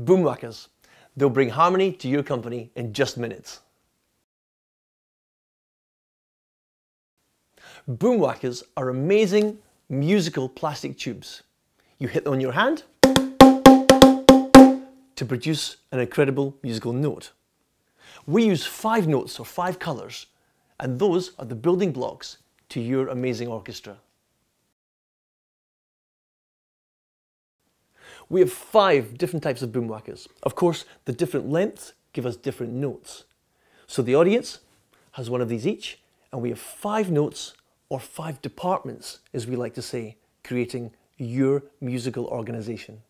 Boomwhackers. They'll bring harmony to your company in just minutes. Boomwhackers are amazing musical plastic tubes. You hit them on your hand to produce an incredible musical note. We use five notes or five colours and those are the building blocks to your amazing orchestra. We have five different types of boomwhackers. Of course, the different lengths give us different notes. So the audience has one of these each, and we have five notes or five departments, as we like to say, creating your musical organisation.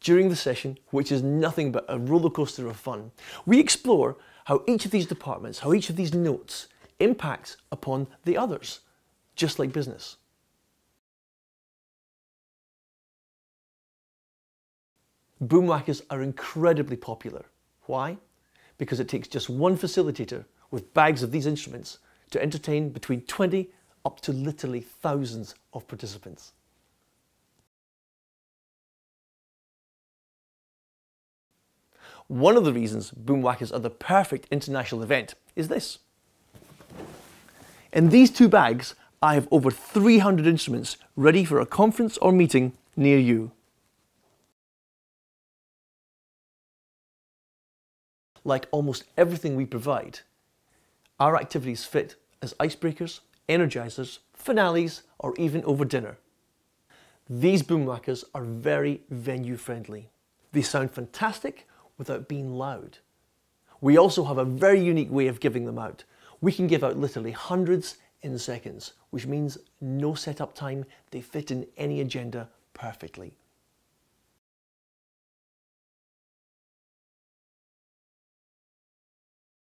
During the session, which is nothing but a roller coaster of fun, we explore how each of these departments, how each of these notes impacts upon the others, just like business. Boomwhackers are incredibly popular. Why? Because it takes just one facilitator with bags of these instruments to entertain between 20 up to literally thousands of participants. One of the reasons Boomwhackers are the perfect international event is this. In these two bags, I have over 300 instruments ready for a conference or meeting near you. Like almost everything we provide, our activities fit as icebreakers, energizers, finales, or even over dinner. These boomwhackers are very venue friendly. They sound fantastic without being loud. We also have a very unique way of giving them out. We can give out literally hundreds in seconds, which means no setup time. They fit in any agenda perfectly.